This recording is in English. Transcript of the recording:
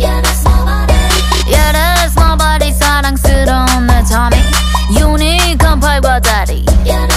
Yeah.